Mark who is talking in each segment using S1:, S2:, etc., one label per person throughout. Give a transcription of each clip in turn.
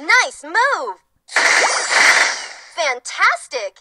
S1: Nice move! Fantastic!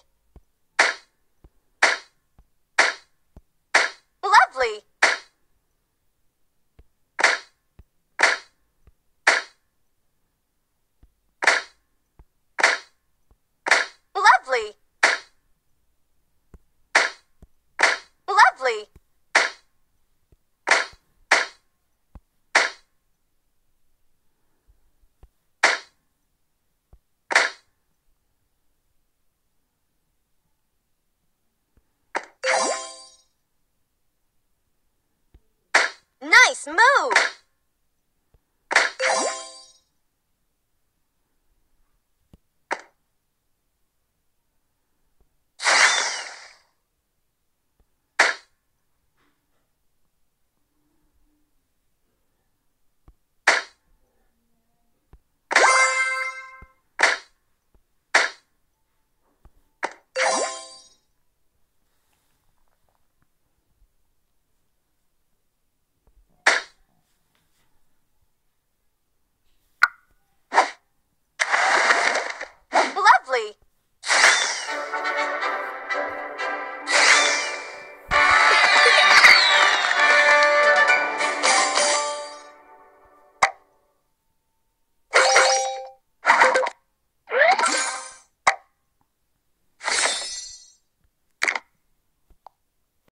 S1: Move!